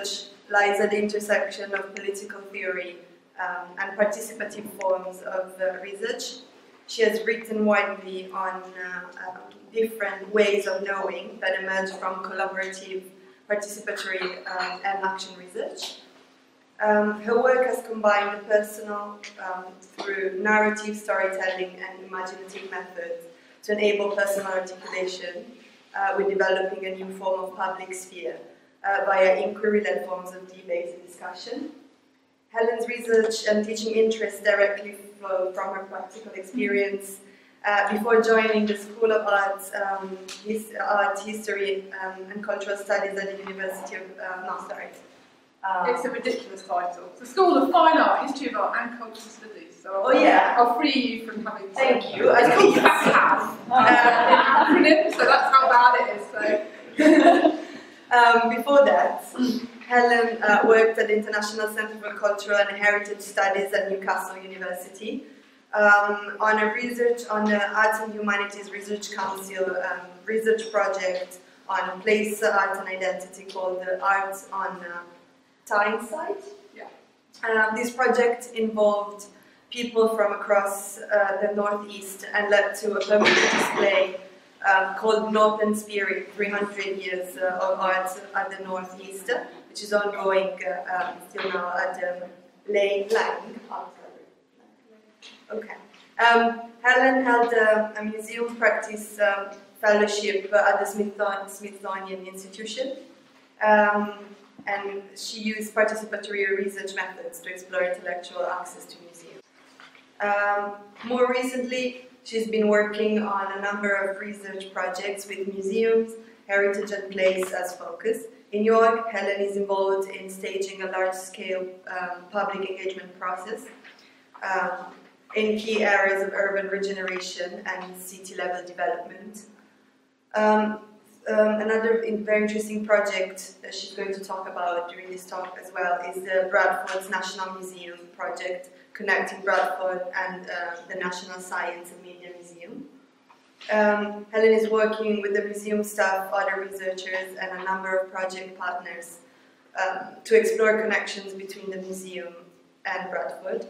research lies at the intersection of political theory um, and participative forms of uh, research. She has written widely on uh, um, different ways of knowing that emerge from collaborative, participatory, um, and action research. Um, her work has combined the personal um, through narrative storytelling and imaginative methods to enable personal articulation uh, with developing a new form of public sphere uh, via inquiry-led forms of debate and discussion. Helen's research and teaching interests directly flow from her practical experience uh, before joining the School of Arts, um, his, Art History um, and Cultural Studies at the University of uh, Maastricht. Um, it's a ridiculous title. It's the School of Fine Art, History of Art and Cultural Studies. So oh yeah. I'll free you from having to. Thank you. It's called CAPHAS. uh, acronym, so that's how bad it is. So. um, before that, Helen uh, worked at the International Centre for Cultural and Heritage Studies at Newcastle University um, on a research on the Arts and Humanities Research Council um, research project on place, art and identity called the Arts on uh, Tyneside. Yeah. Um, this project involved people from across uh, the Northeast and led to a permanent display um, called Northern Spirit, 300 Years uh, of Art at the Northeast, which is ongoing uh, um, still now at um, Laing. Okay. Um, Helen held a, a museum practice um, fellowship at the Smithsonian, Smithsonian Institution. Um, and she used participatory research methods to explore intellectual access to museums. Um, more recently, she's been working on a number of research projects with museums, heritage and place as focus. In York, Helen is involved in staging a large-scale um, public engagement process um, in key areas of urban regeneration and city-level development. Um, um, another very interesting project that she's going to talk about during this talk as well is the Bradford's National Museum project connecting Bradford and uh, the National Science and Media Museum. Um, Helen is working with the museum staff, other researchers, and a number of project partners um, to explore connections between the museum and Bradford.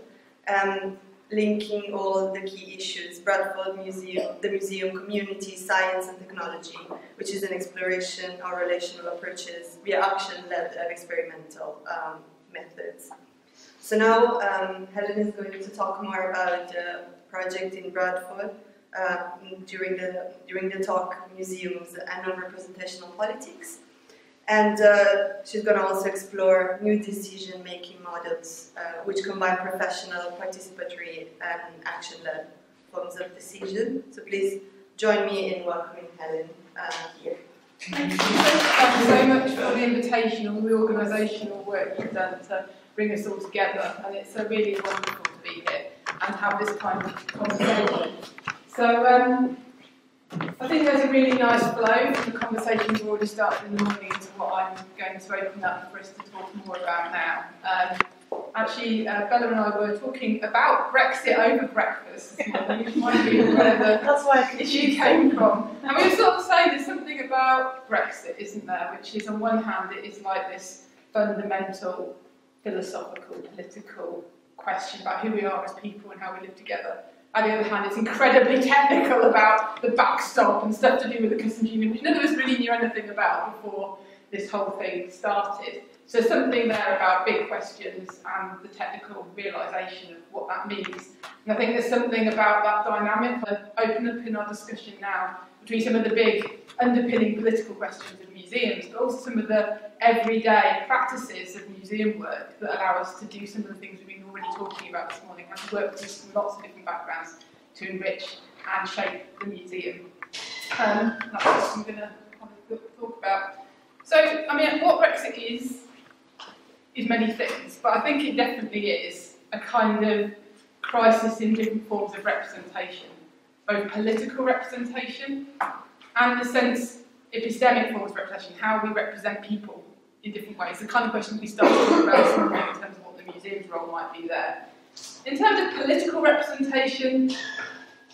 Um, linking all the key issues, Bradford Museum, the museum community, science and technology, which is an exploration of relational approaches via action-led and experimental um, methods. So now um, Helen is going to talk more about the project in Bradford uh, during, the, during the talk Museums and Non-Representational Politics. And uh, she's going to also explore new decision-making models, uh, which combine professional, participatory, and action-led forms of decision. So please join me in welcoming Helen uh, here. Thank you. So much for the invitation and the organisational work you've done to bring us all together. And it's so really wonderful to be here and have this kind of conversation. So, um, I think there's a really nice flow from the conversation we've already started in the morning to what I'm going to open up for us to talk more about now. Um, actually, uh, Bella and I were talking about Brexit over breakfast this morning, which might be where the That's why issue came from. And we were sort of saying there's something about Brexit, isn't there? Which is, on one hand, it is like this fundamental philosophical, political question about who we are as people and how we live together. On the other hand, it's incredibly technical about the backstop and stuff to do with the customs union, which none of us really knew anything about before this whole thing started. So something there about big questions and the technical realisation of what that means. And I think there's something about that dynamic that open up in our discussion now between some of the big underpinning political questions of museums, but also some of the everyday practices of museum work that allow us to do some of the things we've been already talking about this morning, and to work with lots of different backgrounds to enrich and shape the museum. Um, that's what I'm going to talk about. So, I mean, what Brexit is, is many things, but I think it definitely is a kind of crisis in different forms of representation, both political representation and the sense epistemic forms of representation, how we represent people in different ways. The kind of question we started about in terms of what the museum's role might be there. In terms of political representation,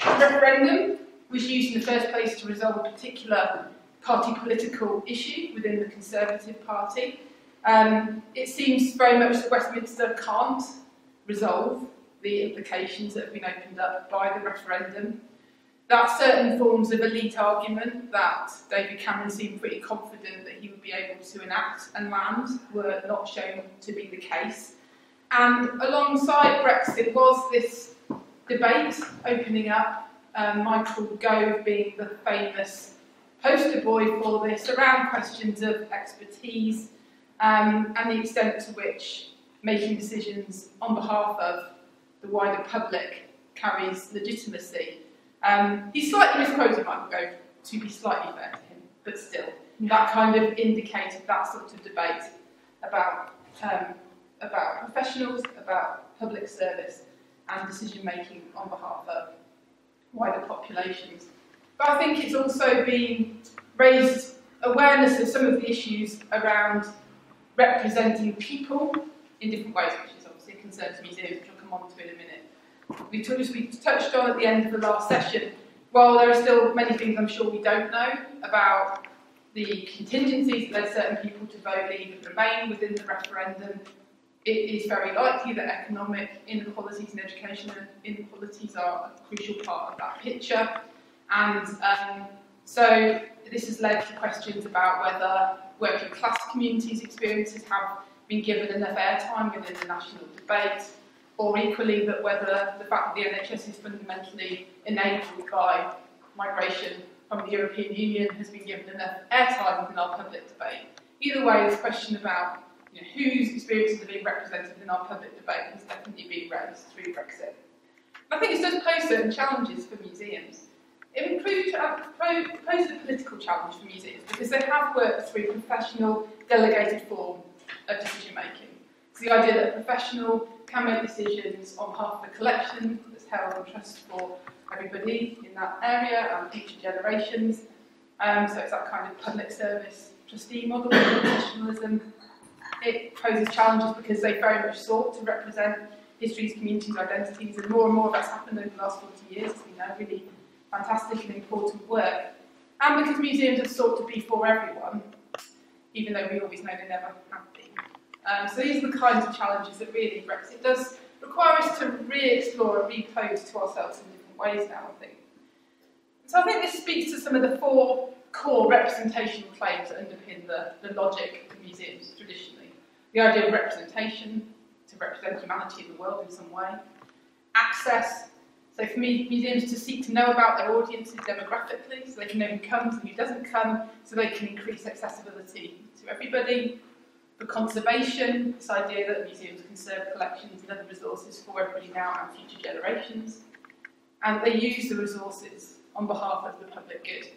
referendum was used in the first place to resolve a particular party political issue within the Conservative Party. Um, it seems very much that Westminster can't resolve the implications that have been opened up by the referendum. That certain forms of elite argument that David Cameron seemed pretty confident that he would be able to enact and land were not shown to be the case. And alongside Brexit was this debate opening up, um, Michael Gove being the famous poster boy for this, around questions of expertise um, and the extent to which making decisions on behalf of the wider public carries legitimacy. Um, he's slightly misquoted Michael Gove, to be slightly fair to him, but still, that kind of indicated that sort of debate about, um, about professionals, about public service, and decision making on behalf of wider populations. But I think it's also been raised awareness of some of the issues around representing people in different ways, which is obviously a concern to museums, which I'll come on to in a minute. We, touched, we touched on at the end of the last session, while there are still many things I'm sure we don't know about the contingencies that led certain people to vote leave and remain within the referendum, it is very likely that economic inequalities and educational inequalities are a crucial part of that picture. And um, so this has led to questions about whether working class communities' experiences have been given enough airtime within the national debate, or equally that whether the fact that the NHS is fundamentally enabled by migration from the European Union has been given enough airtime within our public debate. Either way, this question about you know, whose experiences are being represented in our public debate has definitely been raised through Brexit. I think it does pose certain challenges for museums. It poses a political challenge for museums because they have worked through professional delegated form of decision making. It's the idea that a professional can make decisions on behalf of the collection that's held on trust for everybody in that area and future generations. Um, so it's that kind of public service trustee model of professionalism. It poses challenges because they very much sought to represent histories, communities, identities, and more and more of that's happened over the last 40 years. It's been a really fantastic and important work. And because museums have sought to be for everyone, even though we always know they never have. Um, so these are the kinds of challenges that really Brexit does require us to re-explore and repose to ourselves in different ways now, I think. So I think this speaks to some of the four core representational claims that underpin the, the logic of museums traditionally. The idea of representation, to represent humanity in the world in some way. Access, so for me, museums to seek to know about their audiences demographically, so they can know who comes and who doesn't come, so they can increase accessibility to everybody. For conservation, this idea that museums conserve collections and other resources for everybody now and future generations. And they use the resources on behalf of the public good.